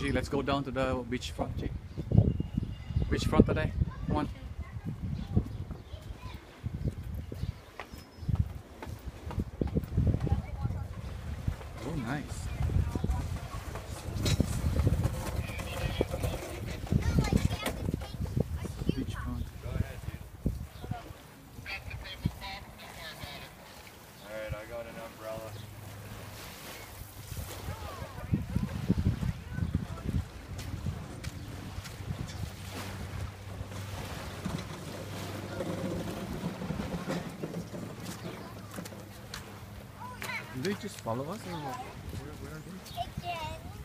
G, let's go down to the beach front, G. Beach front today. Come on. Oh, nice. Do they just follow us or what? Where, where are they? Chicken.